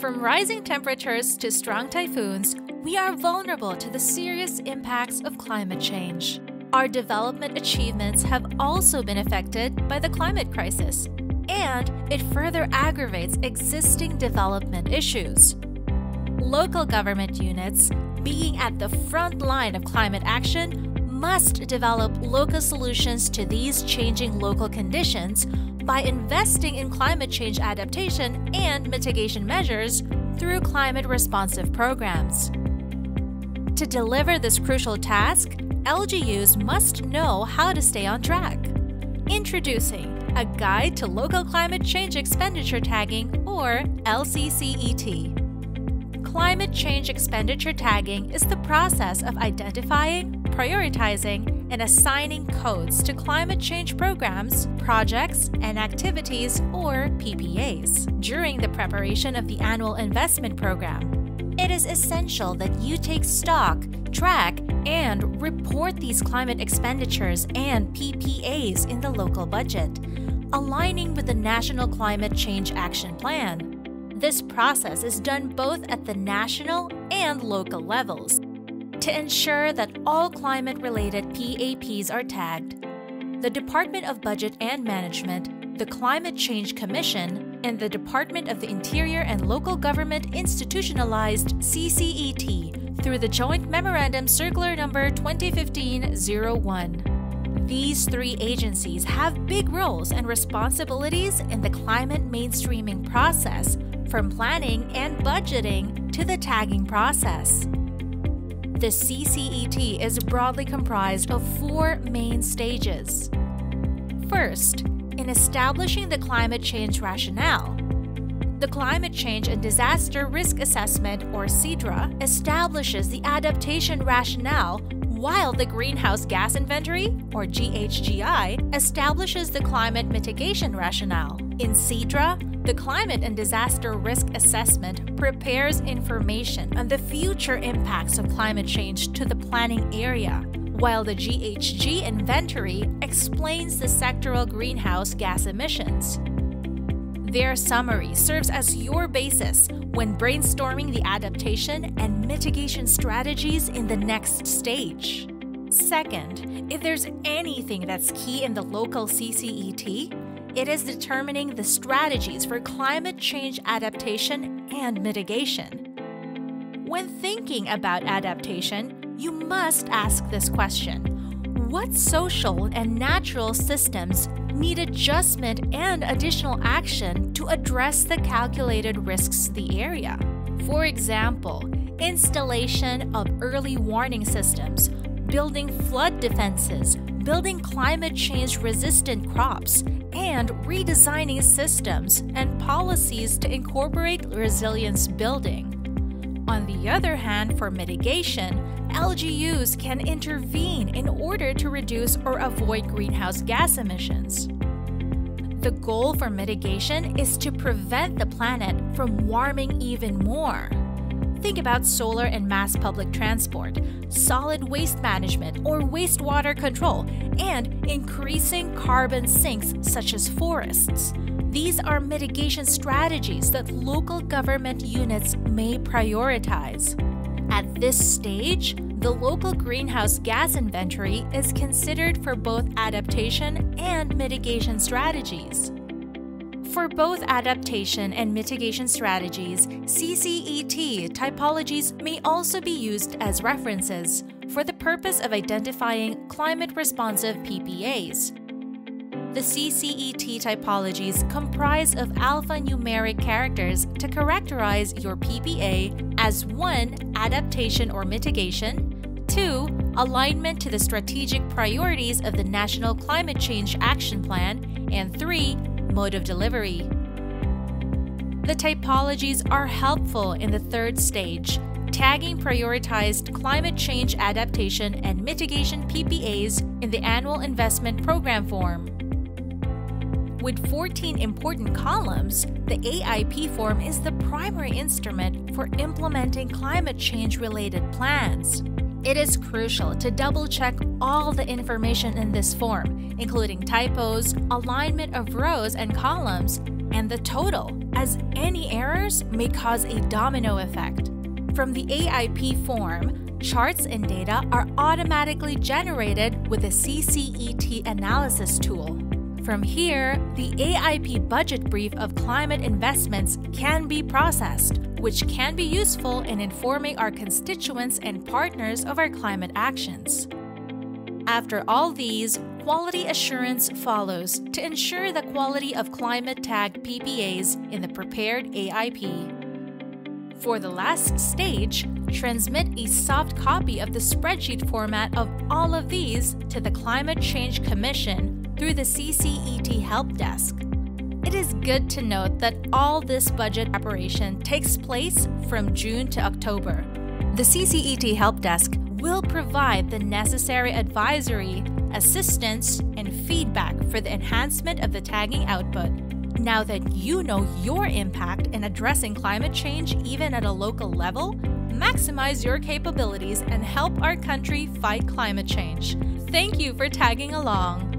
From rising temperatures to strong typhoons, we are vulnerable to the serious impacts of climate change. Our development achievements have also been affected by the climate crisis, and it further aggravates existing development issues. Local government units, being at the front line of climate action, must develop local solutions to these changing local conditions by investing in climate change adaptation and mitigation measures through climate responsive programs. To deliver this crucial task, LGUs must know how to stay on track. Introducing a Guide to Local Climate Change Expenditure Tagging, or LCCET. Climate change expenditure tagging is the process of identifying, prioritizing, and assigning codes to climate change programs, projects, and activities, or PPAs, during the preparation of the annual investment program. It is essential that you take stock, track, and report these climate expenditures and PPAs in the local budget, aligning with the National Climate Change Action Plan. This process is done both at the national and local levels to ensure that all climate related PAPs are tagged. The Department of Budget and Management, the Climate Change Commission, and the Department of the Interior and Local Government institutionalized CCET through the Joint Memorandum Circular Number 2015-01. These three agencies have big roles and responsibilities in the climate mainstreaming process, from planning and budgeting to the tagging process. The CCET is broadly comprised of four main stages. First, in establishing the climate change rationale, the Climate Change and Disaster Risk Assessment, or CDRA, establishes the adaptation rationale, while the Greenhouse Gas Inventory, or GHGI, establishes the climate mitigation rationale. In CDRA, the Climate and Disaster Risk Assessment prepares information on the future impacts of climate change to the planning area, while the GHG inventory explains the sectoral greenhouse gas emissions. Their summary serves as your basis when brainstorming the adaptation and mitigation strategies in the next stage. Second, if there's anything that's key in the local CCET, it is determining the strategies for climate change adaptation and mitigation. When thinking about adaptation, you must ask this question What social and natural systems need adjustment and additional action to address the calculated risks to the area? For example, installation of early warning systems, building flood defenses, building climate change resistant crops, and redesigning systems and policies to incorporate resilience building. On the other hand, for mitigation, LGUs can intervene in order to reduce or avoid greenhouse gas emissions. The goal for mitigation is to prevent the planet from warming even more. Think about solar and mass public transport, solid waste management or wastewater control, and increasing carbon sinks such as forests. These are mitigation strategies that local government units may prioritize. At this stage, the local greenhouse gas inventory is considered for both adaptation and mitigation strategies. For both adaptation and mitigation strategies, CCET typologies may also be used as references for the purpose of identifying climate responsive PPAs. The CCET typologies comprise of alphanumeric characters to characterize your PPA as 1. Adaptation or mitigation, 2. Alignment to the strategic priorities of the National Climate Change Action Plan, and 3 mode of delivery. The typologies are helpful in the third stage, tagging prioritized climate change adaptation and mitigation PPAs in the annual investment program form. With 14 important columns, the AIP form is the primary instrument for implementing climate change related plans. It is crucial to double check all the information in this form, including typos, alignment of rows and columns, and the total, as any errors may cause a domino effect. From the AIP form, charts and data are automatically generated with the CCET analysis tool. From here, the AIP budget brief of climate investments can be processed, which can be useful in informing our constituents and partners of our climate actions. After all these, quality assurance follows to ensure the quality of climate tag PPAs in the prepared AIP. For the last stage, transmit a soft copy of the spreadsheet format of all of these to the Climate Change Commission through the CCET Help Desk. It is good to note that all this budget preparation takes place from June to October. The CCET Help Desk will provide the necessary advisory, assistance, and feedback for the enhancement of the tagging output now that you know your impact in addressing climate change, even at a local level, maximize your capabilities and help our country fight climate change. Thank you for tagging along.